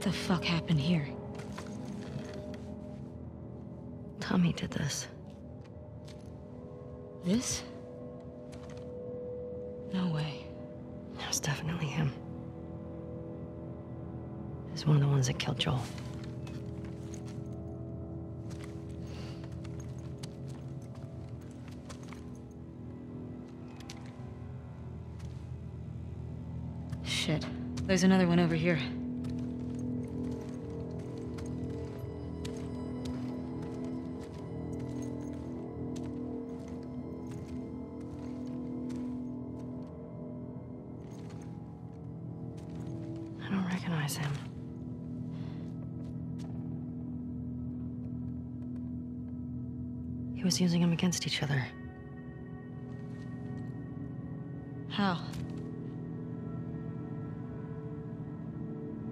What the fuck happened here? Tommy did this. This? No way. That was definitely him. He's one of the ones that killed Joel. Shit. There's another one over here. Recognize him. He was using them against each other. How?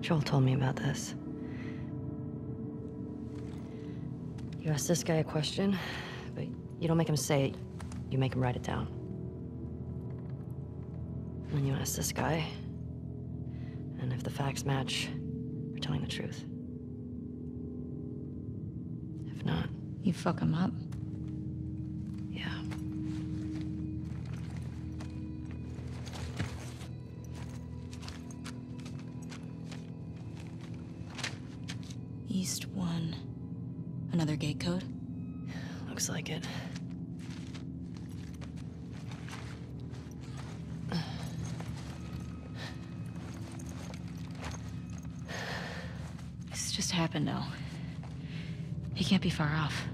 Joel told me about this. You ask this guy a question, but you don't make him say it, you make him write it down. And then you ask this guy, the facts match, you're telling the truth. If not, You fuck him up? yeah. East one. Another gate code? Looks like it. This just happened though? He can't be far off.